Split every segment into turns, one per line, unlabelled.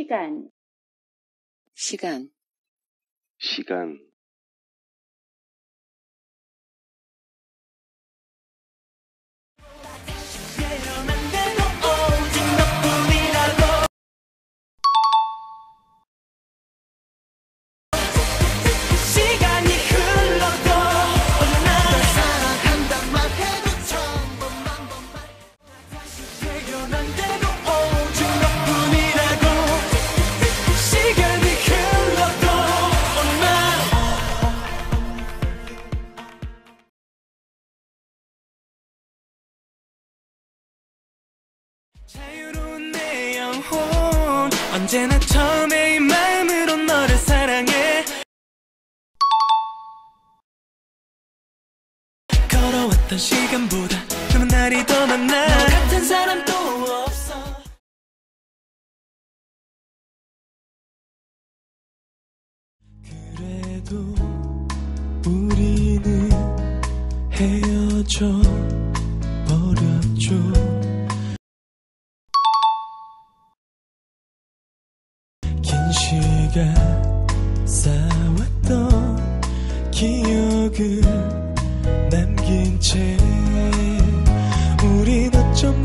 시간,
시간,
시간,
언제나 처음에 이 마음으로 너를 사랑해. 걸어왔던 시간보다 남은 날이 더 많아. 너 같은 사람 또 없어. 그래도 우리는 헤어져 시간 쌓았던 기억을 남긴 채 우린 어쩜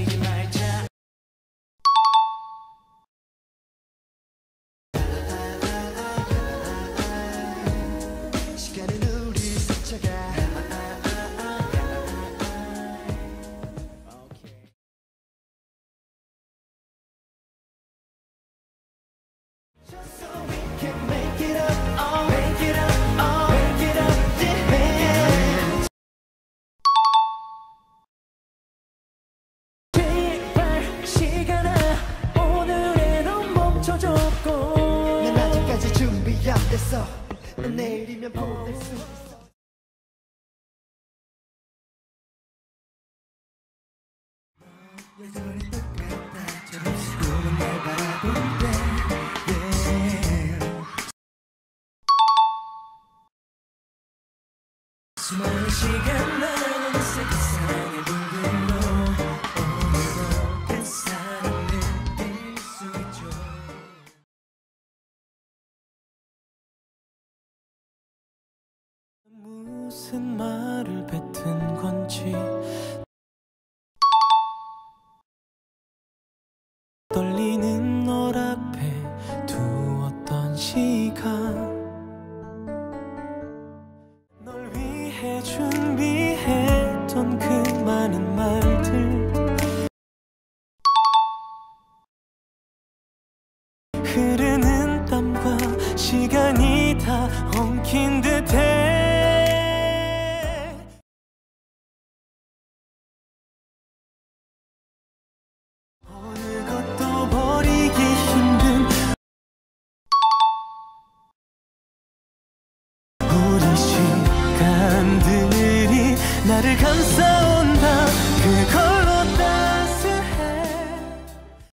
난 내일이면 보낼 수 있어 예전이 똑같다 잠시 꿈은 날 바라본대. 수많은 시간 어느새 그 사랑의 무슨 말을 뱉은 건지. 떨리는 널 앞에 두었던 시간. 널 위해 준비했던 그 많은 말들. 흐르는 땀과 시간이 다 엉킨 듯 시간들이 나를 감싸